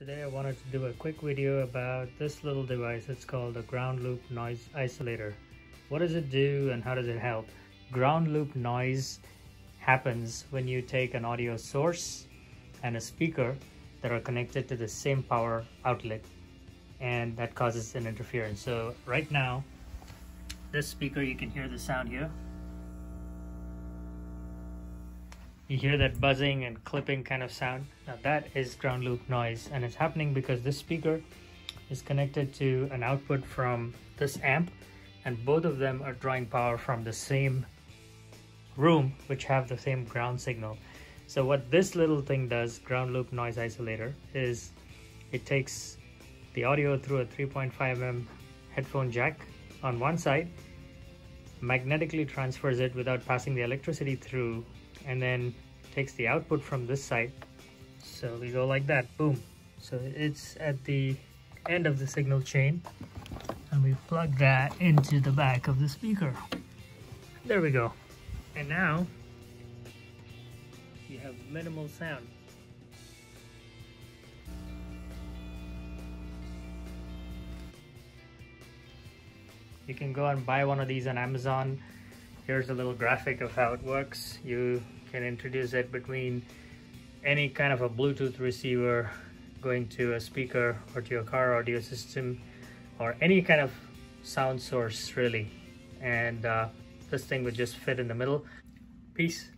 Today I wanted to do a quick video about this little device. It's called a ground loop noise isolator. What does it do and how does it help? Ground loop noise happens when you take an audio source and a speaker that are connected to the same power outlet and that causes an interference. So right now, this speaker, you can hear the sound here. You hear that buzzing and clipping kind of sound. Now that is ground loop noise and it's happening because this speaker is connected to an output from this amp and both of them are drawing power from the same room which have the same ground signal. So what this little thing does, ground loop noise isolator, is it takes the audio through a 3.5 mm headphone jack on one side, magnetically transfers it without passing the electricity through, and then takes the output from this side. So we go like that, boom. So it's at the end of the signal chain, and we plug that into the back of the speaker. There we go. And now you have minimal sound. You can go and buy one of these on Amazon. Here's a little graphic of how it works. You can introduce it between any kind of a Bluetooth receiver going to a speaker or to your car audio system or any kind of sound source really and uh, this thing would just fit in the middle peace